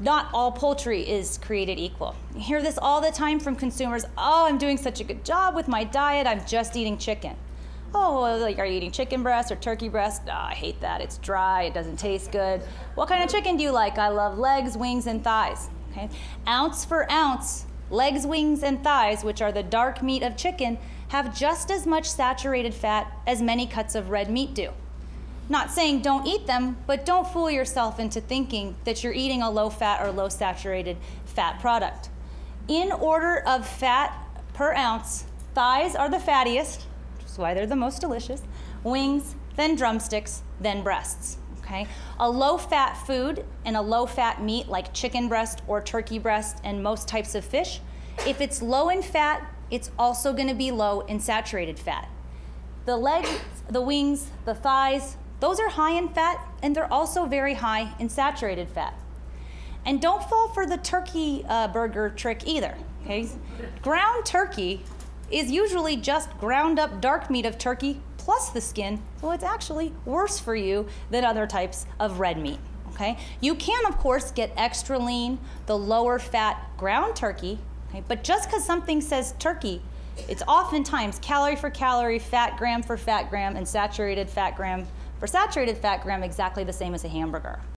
not all poultry is created equal. You hear this all the time from consumers oh, I'm doing such a good job with my diet, I'm just eating chicken. Oh, like, are you eating chicken breast or turkey breast? Oh, I hate that. It's dry, it doesn't taste good. What kind of chicken do you like? I love legs, wings, and thighs. Okay? Ounce for ounce, legs, wings, and thighs, which are the dark meat of chicken, have just as much saturated fat as many cuts of red meat do. Not saying don't eat them, but don't fool yourself into thinking that you're eating a low fat or low saturated fat product. In order of fat per ounce, thighs are the fattiest, which is why they're the most delicious, wings, then drumsticks, then breasts. Okay? A low fat food and a low fat meat like chicken breast or turkey breast and most types of fish, if it's low in fat, it's also going to be low in saturated fat. The legs, the wings, the thighs, those are high in fat and they're also very high in saturated fat. And don't fall for the turkey uh, burger trick either. Okay? Ground turkey is usually just ground up dark meat of turkey plus the skin, so it's actually worse for you than other types of red meat. Okay? You can, of course, get extra lean, the lower fat ground turkey, okay? but just because something says turkey, it's oftentimes calorie for calorie, fat gram for fat gram, and saturated fat gram for saturated fat gram exactly the same as a hamburger.